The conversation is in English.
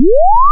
you